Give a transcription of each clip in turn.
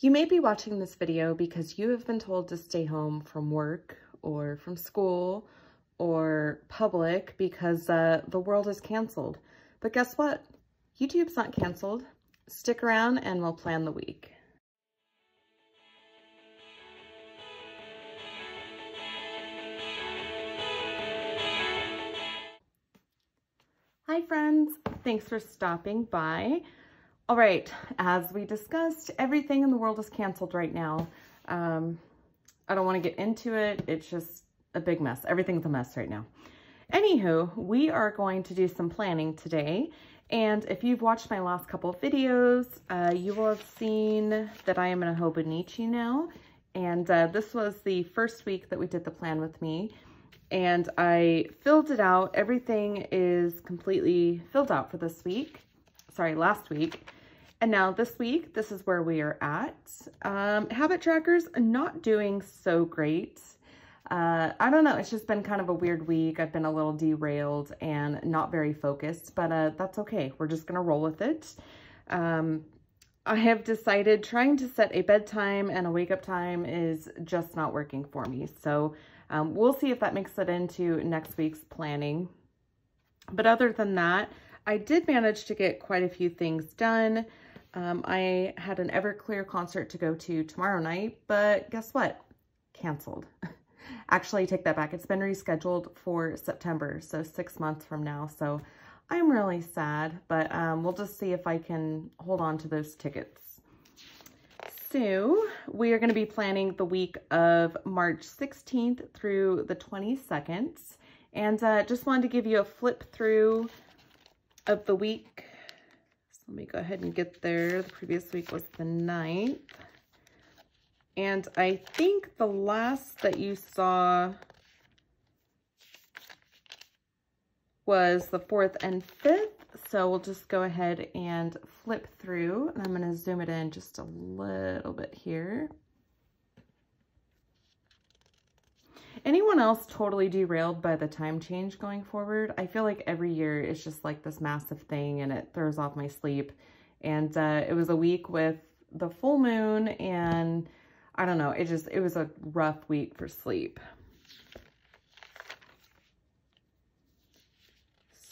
You may be watching this video because you have been told to stay home from work or from school or public because uh, the world is canceled. But guess what? YouTube's not canceled. Stick around and we'll plan the week. Hi friends, thanks for stopping by. All right, as we discussed, everything in the world is canceled right now. Um, I don't want to get into it. It's just a big mess. Everything's a mess right now. Anywho, we are going to do some planning today. And if you've watched my last couple of videos, uh, you will have seen that I am in a Hobonichi now. And uh, this was the first week that we did the plan with me. And I filled it out. Everything is completely filled out for this week. Sorry, last week. And now this week, this is where we are at. Um, habit trackers, not doing so great. Uh, I don't know, it's just been kind of a weird week. I've been a little derailed and not very focused, but uh, that's okay. We're just gonna roll with it. Um, I have decided trying to set a bedtime and a wake up time is just not working for me. So um, we'll see if that makes it into next week's planning. But other than that, I did manage to get quite a few things done. Um, I had an Everclear concert to go to tomorrow night, but guess what? Canceled. Actually, take that back. It's been rescheduled for September, so six months from now. So I'm really sad, but um, we'll just see if I can hold on to those tickets. So we are going to be planning the week of March 16th through the 22nd. And uh, just wanted to give you a flip through of the week let me go ahead and get there. The previous week was the 9th. And I think the last that you saw was the 4th and 5th. So we'll just go ahead and flip through. And I'm going to zoom it in just a little bit here. Anyone else totally derailed by the time change going forward? I feel like every year it's just like this massive thing and it throws off my sleep. And uh, it was a week with the full moon and I don't know, it just, it was a rough week for sleep.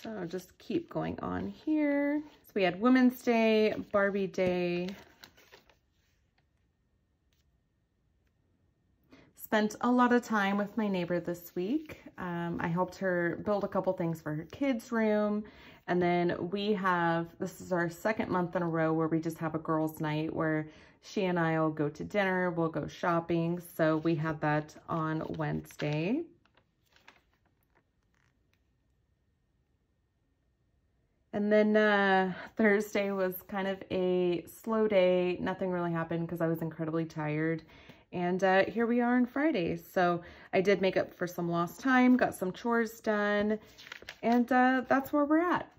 So just keep going on here. So we had Women's Day, Barbie Day, Spent a lot of time with my neighbor this week. Um, I helped her build a couple things for her kids' room. And then we have, this is our second month in a row where we just have a girls' night where she and I will go to dinner, we'll go shopping. So we had that on Wednesday. And then uh, Thursday was kind of a slow day. Nothing really happened because I was incredibly tired. And uh, here we are on Friday. So I did make up for some lost time, got some chores done, and uh, that's where we're at.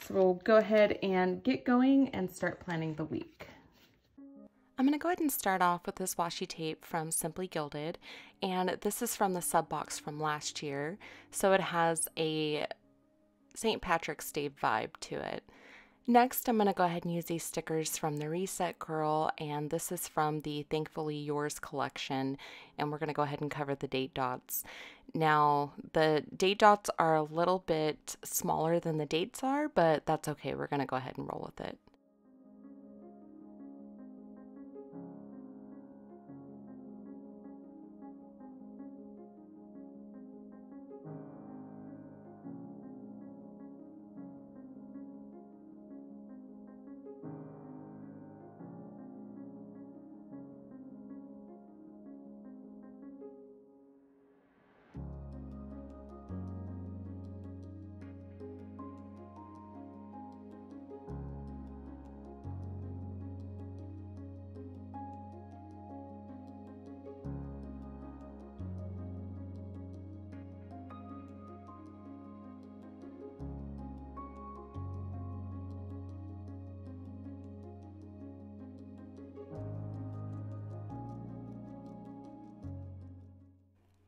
So we'll go ahead and get going and start planning the week. I'm going to go ahead and start off with this washi tape from Simply Gilded, and this is from the sub box from last year, so it has a St. Patrick's Day vibe to it. Next, I'm going to go ahead and use these stickers from the Reset Girl, and this is from the Thankfully Yours collection, and we're going to go ahead and cover the date dots. Now, the date dots are a little bit smaller than the dates are, but that's okay. We're going to go ahead and roll with it.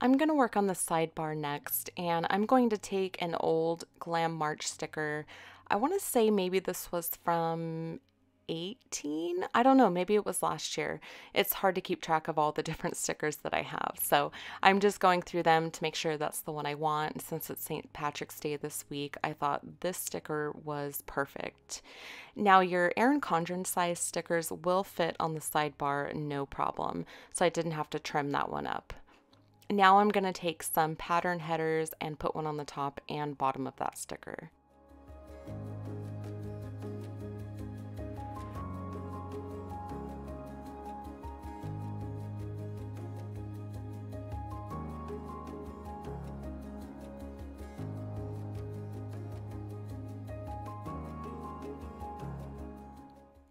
I'm going to work on the sidebar next, and I'm going to take an old Glam March sticker. I want to say maybe this was from 18. I don't know, maybe it was last year. It's hard to keep track of all the different stickers that I have. So I'm just going through them to make sure that's the one I want. Since it's St. Patrick's Day this week, I thought this sticker was perfect. Now, your Erin Condren size stickers will fit on the sidebar, no problem. So I didn't have to trim that one up. Now I'm going to take some pattern headers and put one on the top and bottom of that sticker.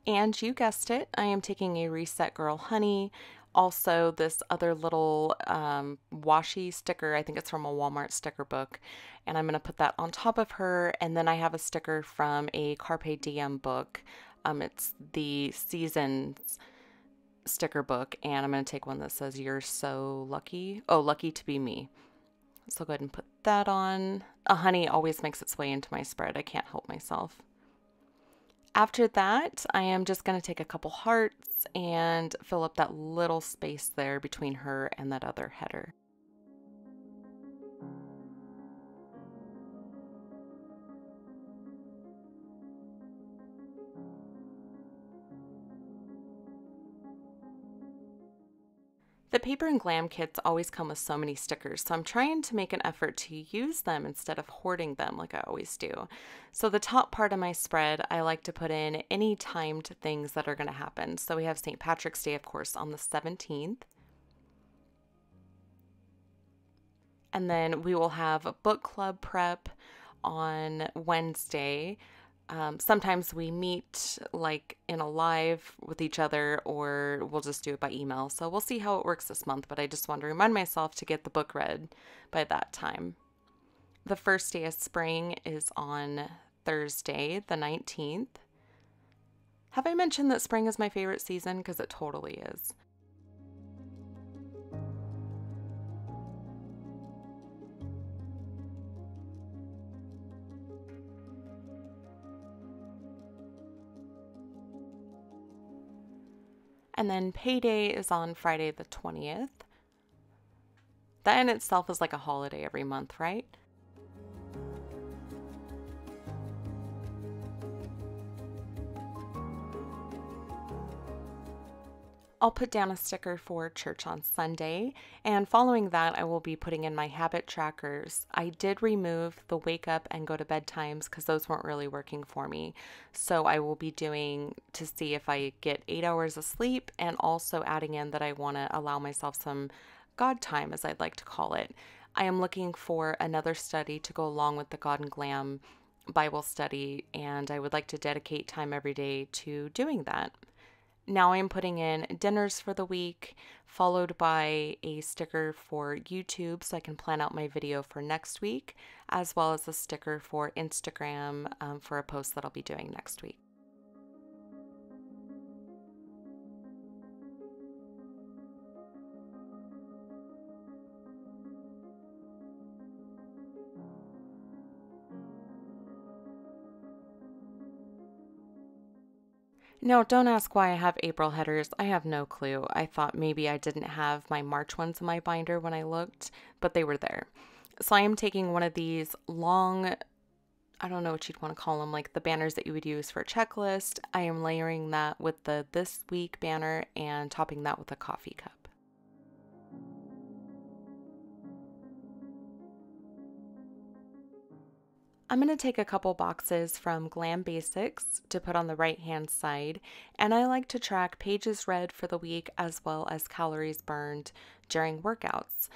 And you guessed it, I am taking a Reset Girl Honey. Also, this other little um, washi sticker, I think it's from a Walmart sticker book. And I'm going to put that on top of her. And then I have a sticker from a Carpe Diem book. Um, it's the Seasons sticker book. And I'm going to take one that says, You're so lucky. Oh, lucky to be me. So go ahead and put that on. A honey always makes its way into my spread. I can't help myself. After that, I am just going to take a couple hearts and fill up that little space there between her and that other header. The paper and glam kits always come with so many stickers, so I'm trying to make an effort to use them instead of hoarding them like I always do. So the top part of my spread, I like to put in any timed things that are going to happen. So we have St. Patrick's Day, of course, on the 17th. And then we will have a book club prep on Wednesday. Um, sometimes we meet like in a live with each other, or we'll just do it by email. So we'll see how it works this month, but I just want to remind myself to get the book read by that time. The first day of spring is on Thursday, the 19th. Have I mentioned that spring is my favorite season? Because it totally is. And then payday is on Friday the 20th. That in itself is like a holiday every month, right? I'll put down a sticker for church on Sunday, and following that, I will be putting in my habit trackers. I did remove the wake up and go to bed times because those weren't really working for me. So I will be doing to see if I get eight hours of sleep and also adding in that I want to allow myself some God time, as I'd like to call it. I am looking for another study to go along with the God and Glam Bible study, and I would like to dedicate time every day to doing that. Now I'm putting in dinners for the week, followed by a sticker for YouTube so I can plan out my video for next week, as well as a sticker for Instagram um, for a post that I'll be doing next week. No, don't ask why I have April headers. I have no clue. I thought maybe I didn't have my March ones in my binder when I looked, but they were there. So I am taking one of these long, I don't know what you'd want to call them, like the banners that you would use for a checklist. I am layering that with the this week banner and topping that with a coffee cup. I'm going to take a couple boxes from Glam Basics to put on the right hand side, and I like to track pages read for the week as well as calories burned during workouts.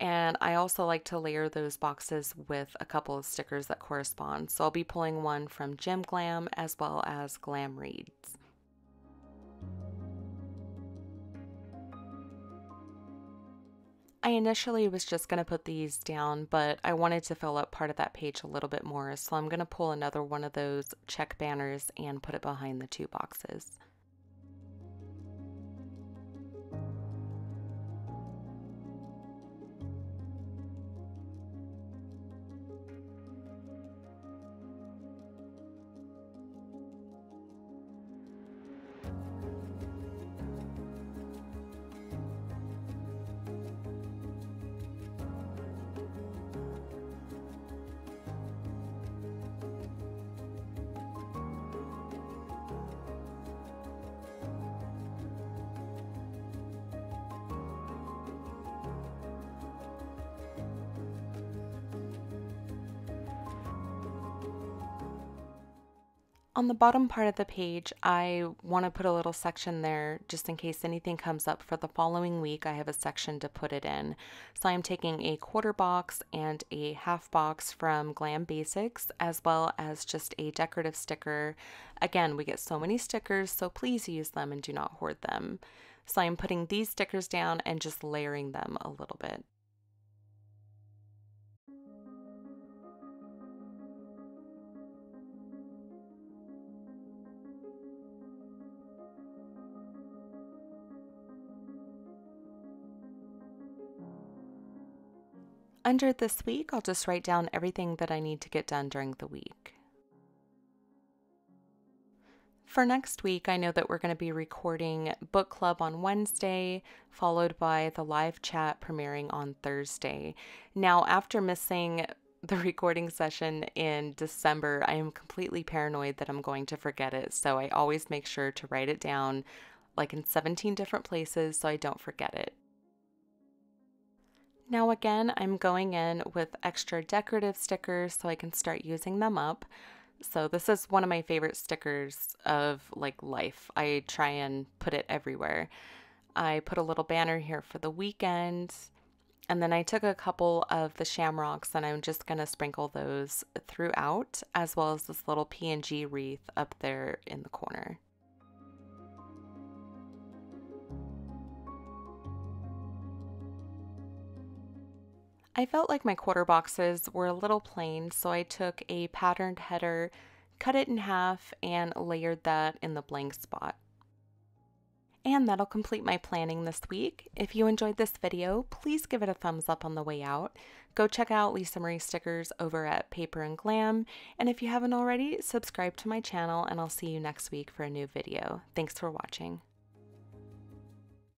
And I also like to layer those boxes with a couple of stickers that correspond. So I'll be pulling one from Gym Glam as well as Glam Reads. I initially was just going to put these down, but I wanted to fill up part of that page a little bit more, so I'm going to pull another one of those check banners and put it behind the two boxes. On the bottom part of the page, I want to put a little section there just in case anything comes up for the following week. I have a section to put it in. So I'm taking a quarter box and a half box from Glam Basics, as well as just a decorative sticker. Again, we get so many stickers, so please use them and do not hoard them. So I'm putting these stickers down and just layering them a little bit. Under this week, I'll just write down everything that I need to get done during the week. For next week, I know that we're going to be recording book club on Wednesday, followed by the live chat premiering on Thursday. Now, after missing the recording session in December, I am completely paranoid that I'm going to forget it. So I always make sure to write it down like in 17 different places so I don't forget it. Now again, I'm going in with extra decorative stickers so I can start using them up. So this is one of my favorite stickers of like life. I try and put it everywhere. I put a little banner here for the weekend. And then I took a couple of the shamrocks and I'm just going to sprinkle those throughout as well as this little PNG wreath up there in the corner. I felt like my quarter boxes were a little plain, so I took a patterned header, cut it in half, and layered that in the blank spot. And that'll complete my planning this week. If you enjoyed this video, please give it a thumbs up on the way out. Go check out Lisa Marie stickers over at Paper and Glam. And if you haven't already, subscribe to my channel and I'll see you next week for a new video. Thanks for watching.